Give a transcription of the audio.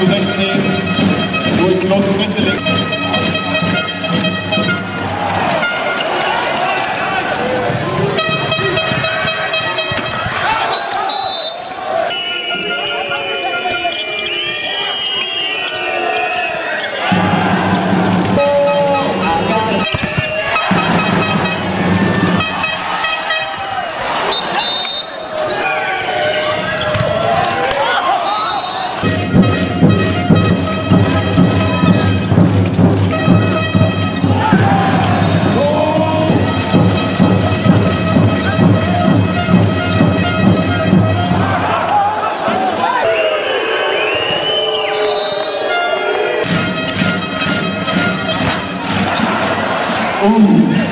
zu 16 Um.